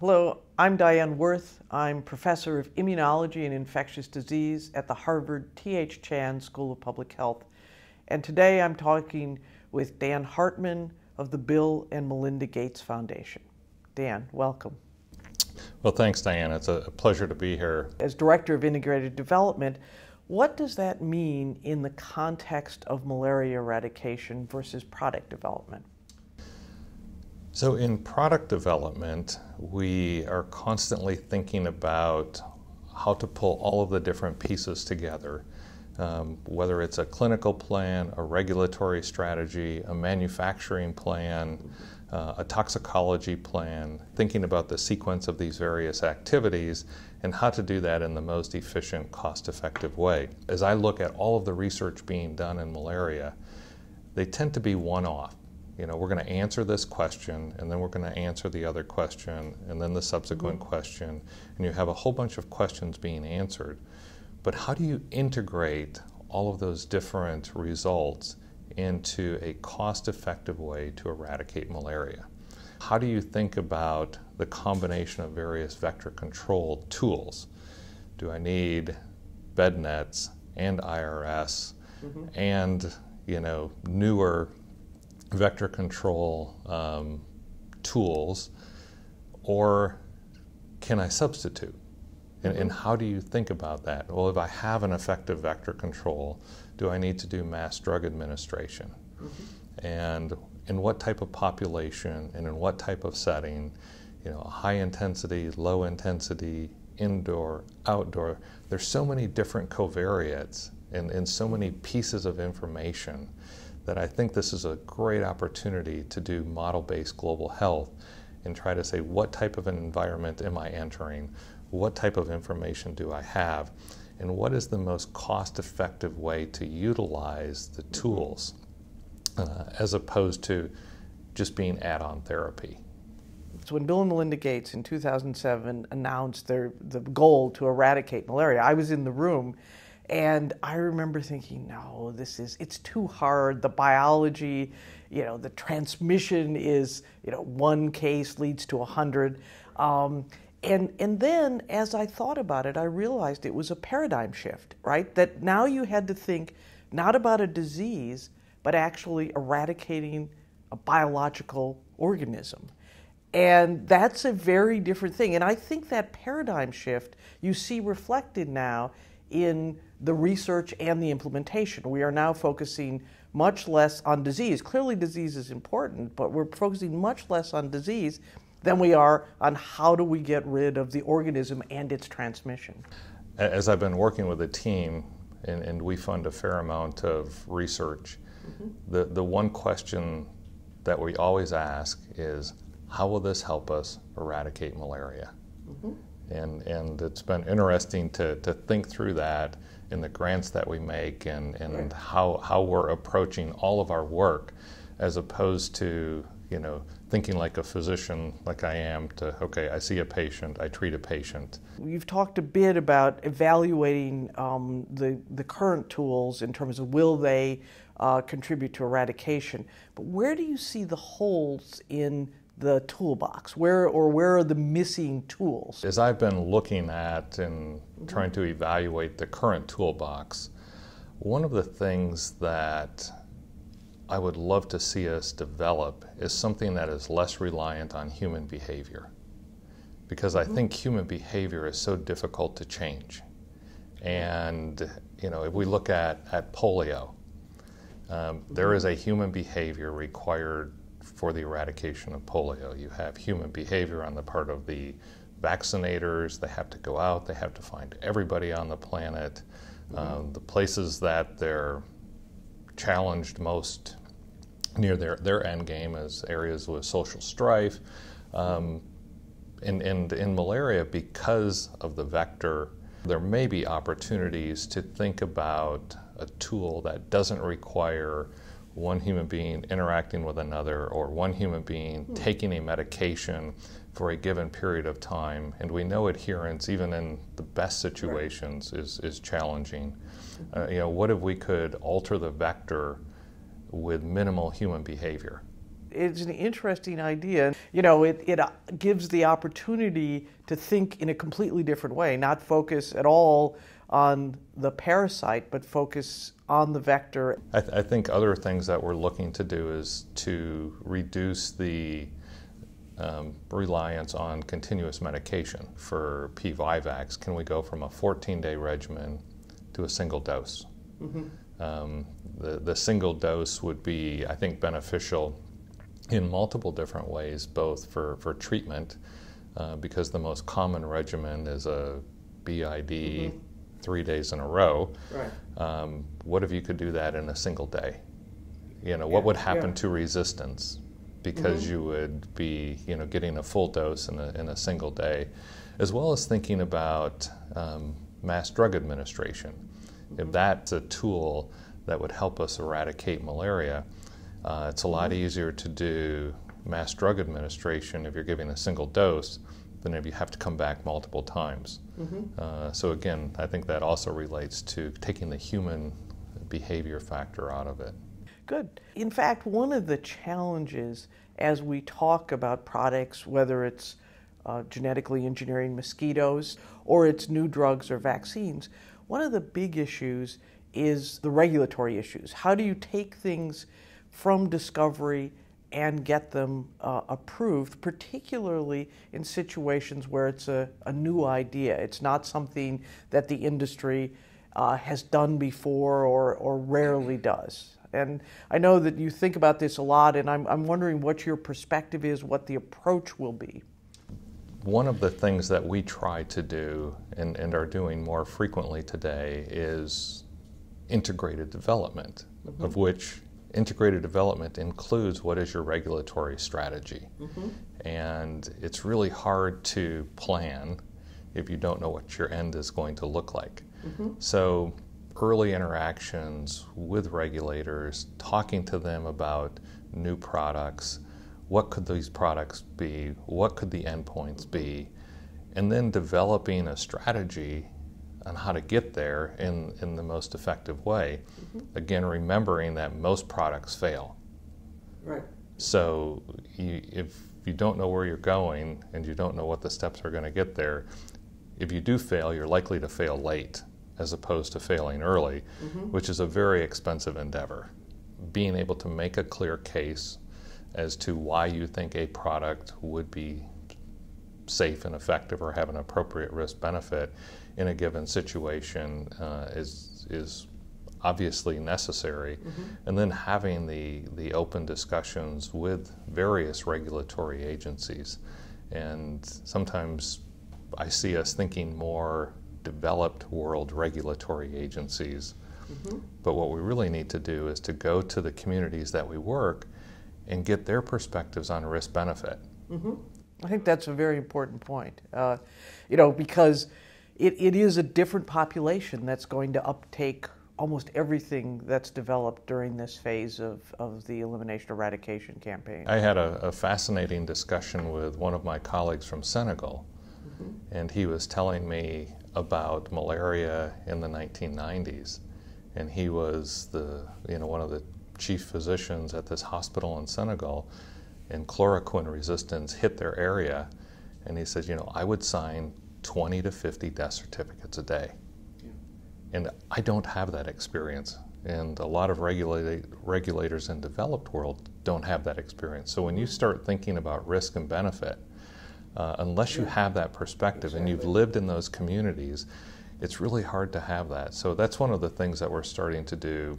Hello, I'm Dyann Wirth. I'm professor of immunology and infectious disease at the Harvard T.H. Chan School of Public Health. And today I'm talking with Dan Hartman of the Bill and Melinda Gates Foundation. Dan, welcome. Well, thanks, Dyann. It's a pleasure to be here. As Director of Integrated Development, what does that mean in the context of malaria eradication versus product development? So, in product development, we are constantly thinking about how to pull all of the different pieces together, um, whether it's a clinical plan, a regulatory strategy, a manufacturing plan, uh, a toxicology plan, thinking about the sequence of these various activities and how to do that in the most efficient, cost effective way. As I look at all of the research being done in malaria, they tend to be one off you know, we're going to answer this question, and then we're going to answer the other question, and then the subsequent mm-hmm. question, and you have a whole bunch of questions being answered. But how do you integrate all of those different results into a cost effective way to eradicate malaria? How do you think about the combination of various vector control tools? Do I need bed nets and IRS mm-hmm. and you know newer vector control um, tools, or can I substitute? And, and, how do you think about that? Well, if I have an effective vector control, do I need to do mass drug administration? Mm-hmm. And in what type of population and in what type of setting? You know, high intensity, low intensity, indoor, outdoor. There's so many different covariates and, and so many pieces of information that I think this is a great opportunity to do model based global health and try to say what type of an environment am I entering, what type of information do I have, and what is the most cost effective way to utilize the tools uh, as opposed to just being add on therapy. So when Bill and Melinda Gates in 2007 announced their the goal to eradicate malaria, I was in the room and I remember thinking, no, this is, it's too hard. The biology, you know, the transmission is, you know, one case leads to a hundred. Um, and, and then as I thought about it, I realized it was a paradigm shift, right? That now you had to think not about a disease, but actually eradicating a biological organism. And that's a very different thing. And I think that paradigm shift you see reflected now in the research and the implementation. We are now focusing much less on disease. Clearly, disease is important, but we're focusing much less on disease than we are on how do we get rid of the organism and its transmission. As I've been working with a team, and, and we fund a fair amount of research, mm-hmm. the, the one question that we always ask is how will this help us eradicate malaria? Mm-hmm. And, and it's been interesting to, to think through that in the grants that we make and, and how, how we're approaching all of our work as opposed to you know thinking like a physician like I am to okay I see a patient I treat a patient. You've talked a bit about evaluating um, the the current tools in terms of will they uh, contribute to eradication, but where do you see the holes in the toolbox? Where or where are the missing tools? As I've been looking at and mm-hmm. trying to evaluate the current toolbox, one of the things that I would love to see us develop is something that is less reliant on human behavior. Because mm-hmm. I think human behavior is so difficult to change. And, you know, if we look at, at polio, um, there mm-hmm. a human behavior required for the eradication of polio. You have human behavior on the part of the vaccinators. They have to go out, they have to find everybody on the planet. Mm-hmm. The places that they're challenged most near their, their end game is areas with social strife. Um, and, and in malaria, because of the vector, there may be opportunities to think about a tool that doesn't require one human being interacting with another or one human being mm. taking a medication for a given period of time. And we know adherence, even in the best situations, right. is, is challenging. Uh, you know, what if we could alter the vector with minimal human behavior? it's an interesting idea. You know, it, it gives the opportunity to think in a completely different way, not focus at all on the parasite, but focus on the vector. I, th- I think other things that we're looking to do is to reduce the um, reliance on continuous medication for P. vivax. Can we go from a 14 day regimen to a single dose? Mm-hmm. Um, the, the single dose would be, I think, beneficial in multiple different ways, both for, for treatment, uh, because the most common regimen is a BID mm-hmm. Three days in a row. Right. Um, what if you could do that in a single day? You know, yeah. what would happen yeah. to resistance? Because mm-hmm. you would be, you know, getting a full dose in a, in a single day, as well as thinking about um, mass drug administration. If that's a tool that would help us eradicate malaria, uh, it's a lot mm-hmm. easier to do mass drug administration if you're giving a single dose than if you have to come back multiple times. Mm-hmm. Uh, so, again, I think that also relates to taking the human behavior factor out of it. Good. In fact, one of the challenges as we talk about products, whether it's uh, genetically engineering mosquitoes or it's new drugs or vaccines, one of the big issues is the regulatory issues. How do you take things from discovery and get them uh, approved, particularly in situations where it's a, a, new idea? It's not something that the industry uh, has done before or, or rarely does. And I know that you think about this a lot, and I'm, I'm wondering what your perspective is, what the approach will be one of the things that we try to do and, and are doing more frequently today is integrated development, mm-hmm. of which integrated development includes what is your regulatory strategy. Mm-hmm. And it's really hard to plan if you don't know what your end is going to look like. Mm-hmm. So, early interactions with regulators, talking to them about new products, what could these products be, what could the endpoints be, and then developing a strategy on how to get there in, in the most effective way. Mm-hmm. Again, remembering that most products fail. Right. So you, if you don't know where you're going and you don't know what the steps are going to get there, if you do fail, you're likely to fail late as opposed to failing early, mm-hmm. which is a very expensive endeavor. Being able to make a clear case as to why you think a product would be safe and effective or have an appropriate risk benefit in a given situation uh, is is obviously necessary mm-hmm. and then having the the open discussions with various regulatory agencies and sometimes I see us thinking more developed world regulatory agencies mm-hmm. but what we really need to do is to go to the communities that we work and get their perspectives on risk benefit. Mm-hmm. I think that's a very important point. Uh, you know, because it, it is a different population that's going to uptake almost everything that's developed during this phase of, of the elimination eradication campaign. I had a, a fascinating discussion with one of my colleagues from Senegal, mm-hmm. and he was telling me about malaria in the 1990s. And he was the, you know, one of the chief physicians at this hospital in Senegal, and chloroquine resistance hit their area. And he said, you know, I would sign 20 to 50 death certificates a day. Yeah. And I don't have that experience. And a lot of regula- regulators in developed world don't have that experience. So when you start thinking about risk and benefit, uh, unless you have that perspective exactly. and you've lived in those communities, it's really hard to have that. So that's one of the things that we're starting to do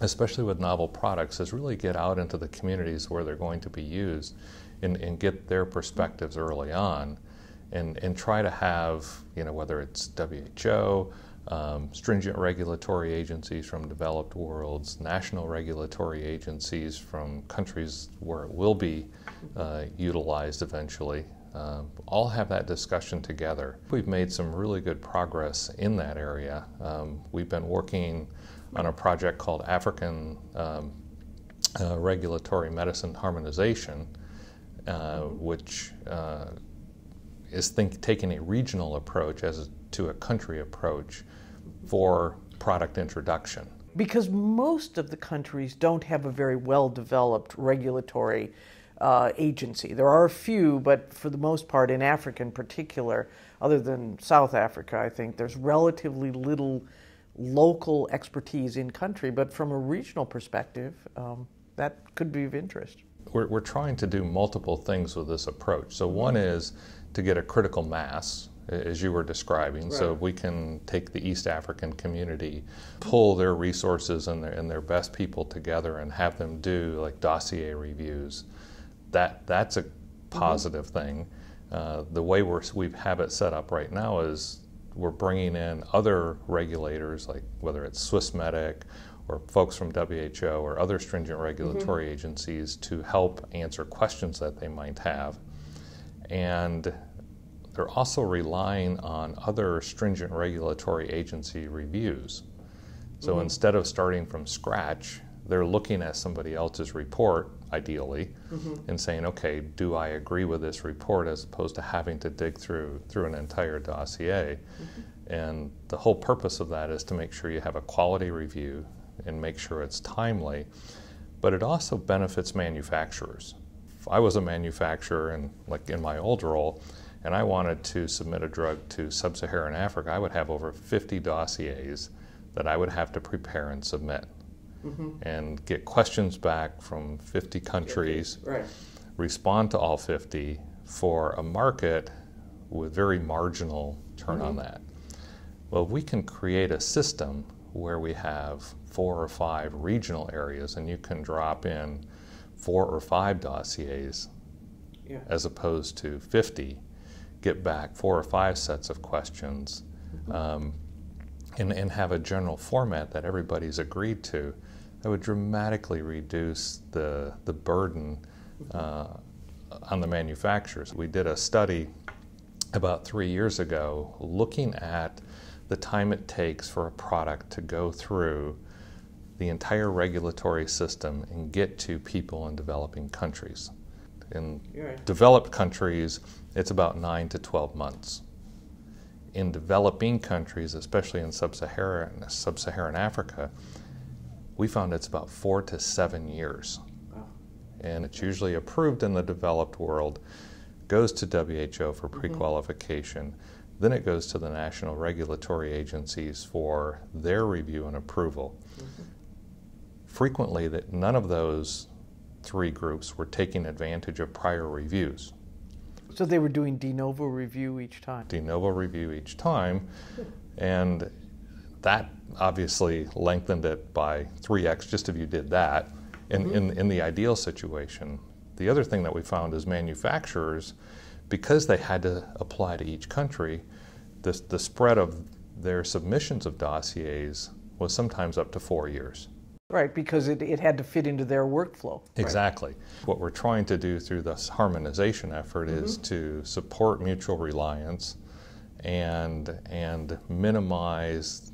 especially with novel products, is really get out into the communities where they're going to be used and, and get their perspectives early on and, and try to have, you know, whether it's WHO, um, stringent regulatory agencies from developed worlds, national regulatory agencies from countries where it will be uh, utilized eventually, uh, all have that discussion together. We've made some really good progress in that area. Um, we've been working on a project called African um, uh, Regulatory Medicine Harmonization, uh, which uh, is think, taking a regional approach as a, to a country approach for product introduction. Because most of the countries don't have a very well developed regulatory uh, agency. There are a few, but for the most part, in Africa in particular, other than South Africa, I think there's relatively little local expertise in country. But from a regional perspective, um, that could be of interest. We're, we're trying to do multiple things with this approach. So, one is to get a critical mass, as you were describing. Right. So, we can take the East African community, pull their resources and their, and their best people together, and have them do like dossier reviews. That, that's a positive mm-hmm. thing. Uh, the way we're, we have it set up right now is we're bringing in other regulators, like whether it's Swissmedic or folks from WHO or other stringent regulatory mm-hmm. agencies, to help answer questions that they might have. And they're also relying on other stringent regulatory agency reviews. So mm-hmm. instead of starting from scratch, they're looking at somebody else's report, ideally, mm-hmm. and saying, okay, do I agree with this report as opposed to having to dig through through an entire dossier. Mm-hmm. And the whole purpose of that is to make sure you have a quality review and make sure it's timely. But it also benefits manufacturers. If I was a manufacturer and like in my old role, and I wanted to submit a drug to sub-Saharan Africa, I would have over 50 dossiers that I would have to prepare and submit mm-hmm. and get questions back from 50 countries, right. respond to all 50 for a market with very marginal turn mm-hmm. on that. Well, we can create a system where we have four or five regional areas and you can drop in four or five dossiers yeah. as opposed to 50, get back four or five sets of questions. Mm-hmm. Um, and, and have a general format that everybody's agreed to that would dramatically reduce the, the burden uh, on the manufacturers. We did a study about three years ago looking at the time it takes for a product to go through the entire regulatory system and get to people in developing countries. In right. developed countries, it's about 9 to 12 months. In developing countries, especially in sub Saharan, sub Saharan Africa, we found it's about four to seven years. And it's usually approved in the developed world, goes to WHO for pre qualification, mm-hmm. then it goes to the national regulatory agencies for their review and approval. Mm-hmm. Frequently, that none of those three groups were taking advantage of prior reviews. So they were doing de novo review each time? De novo review each time. And that obviously lengthened it by 3x just if you did that in, mm-hmm. in, in the ideal situation. The other thing that we found is manufacturers, because they had to apply to each country, the, the spread of their submissions of dossiers was sometimes up to four years. Right, because it, it had to fit into their workflow. Exactly. Right. What we're trying to do through this harmonization effort mm-hmm. is to support mutual reliance and, and minimize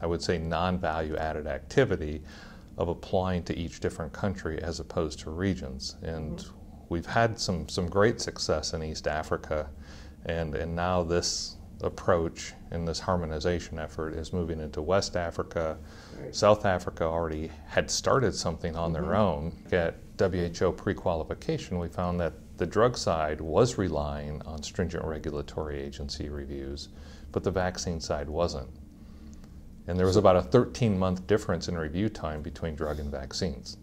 I would say, non value added activity of applying to each different country as opposed to regions. And mm-hmm. we've had some, some great success in East Africa, and, and now this approach and this harmonization effort is moving into West Africa. Right. South Africa already had started something on mm-hmm. their own. At WHO pre qualification, we found that the drug side was relying on stringent regulatory agency reviews, but the vaccine side wasn't. And there was about a 13 month difference in review time between drug and vaccines.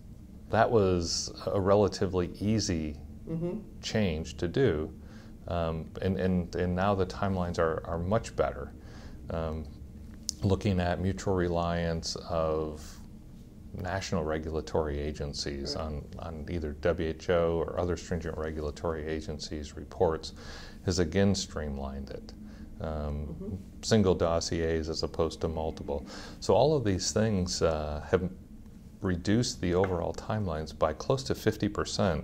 That was a relatively easy mm-hmm. change to do. Um, and, and, and now the timelines are, are much better. Um, looking at mutual reliance of national regulatory agencies right. on, on either WHO or other stringent regulatory agencies' reports has again streamlined it um, mm-hmm. Single dossiers as opposed to multiple. So all of these things uh, have reduced the overall timelines by close to 50%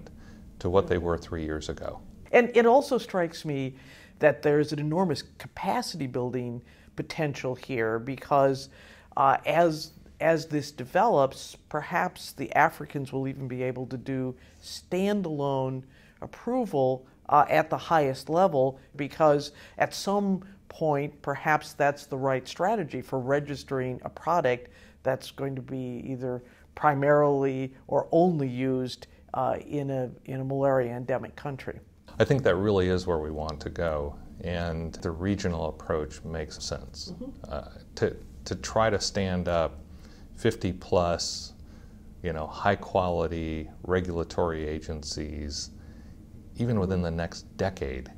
to what they were three years ago. And it also strikes me that there's an enormous capacity building potential here because uh, as as this develops, perhaps the Africans will even be able to do standalone approval uh, at the highest level because at some point perhaps that's the right strategy for registering a product that's going to be either primarily or only used uh, in, a, in a malaria endemic country. I think that really is where we want to go, and the regional approach makes sense. Mm-hmm. Uh, to, to try to stand up 50 plus, you know, high quality regulatory agencies, even within the next decade,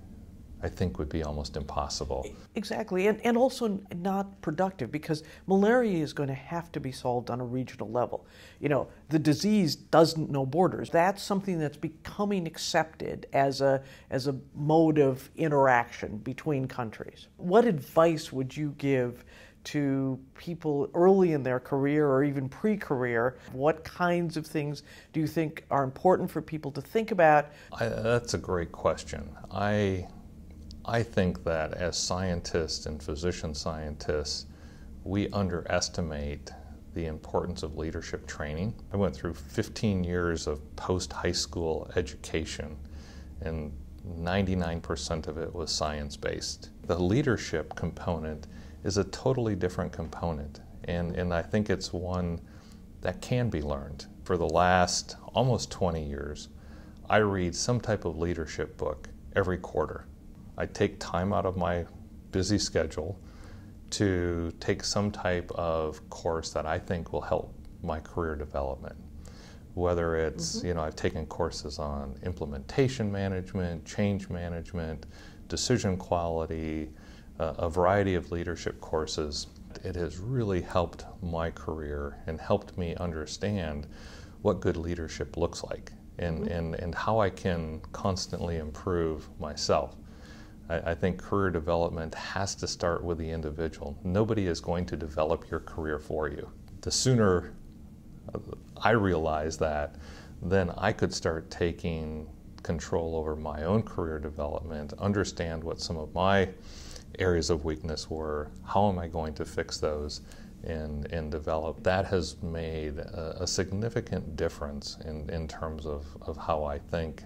I think would be almost impossible. Exactly, and, and also not productive because malaria is going to have to be solved on a regional level. You know, the disease doesn't know borders. That's something that's becoming accepted as a, as a mode of interaction between countries. What advice would you give to people early in their career or even pre career? What kinds of things do you think are important for people to think about? I, that's a great question. I I think that as scientists and physician scientists, we underestimate the importance of leadership training. I went through 15 years of post high school education, and 99% of it was science based. The leadership component is a totally different component, and, and I think it's one that can be learned. For the last almost 20 years, I read some type of leadership book every quarter. I take time out of my busy schedule to take some type of course that I think will help my career development. Whether it's, mm-hmm. you know, I've taken courses on implementation management, change management, decision quality, uh, a variety of leadership courses. It has really helped my career and helped me understand what good leadership looks like and, mm-hmm. and, and how I can constantly improve myself. I, I think career development has to start with the individual. Nobody is going to develop your career for you. The sooner I realize that, then I could start taking control over my own career development, understand what some of my areas of weakness were, how am I going to fix those, and, and develop. That has made a, a significant difference in, in terms of, of how I think,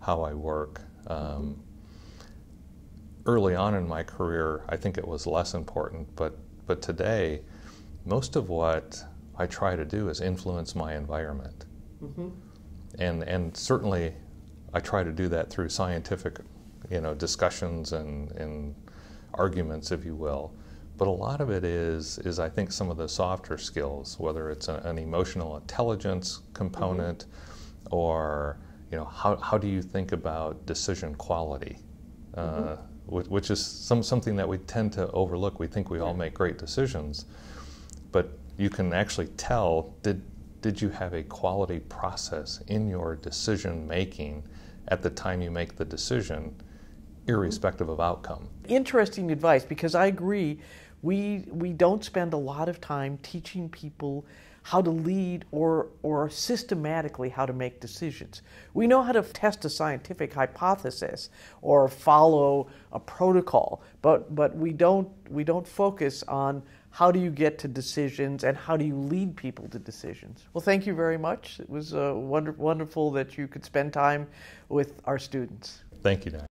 how I work. Um, early on in my career, I think it was less important, but, but today, most of what I try to do is influence my environment. Mm-hmm. And, and certainly, I try to do that through scientific you know, discussions and, and arguments, if you will. But a lot of it is, is I think, some of the softer skills, whether it's a, an emotional intelligence component mm-hmm. or you know, how, how do you think about decision quality? Uh, mm-hmm. Which is some, something that we tend to overlook. We think we all make great decisions, but you can actually tell did, did you have a quality process in your decision making at the time you make the decision, irrespective of outcome? Interesting advice because I agree. We, we don't spend a lot of time teaching people how to lead or, or systematically how to make decisions. We know how to test a scientific hypothesis or follow a protocol, but, but we, don't, we don't focus on how do you get to decisions and how do you lead people to decisions. Well, thank you very much. It was uh, wonder, wonderful that you could spend time with our students. Thank you, Dan.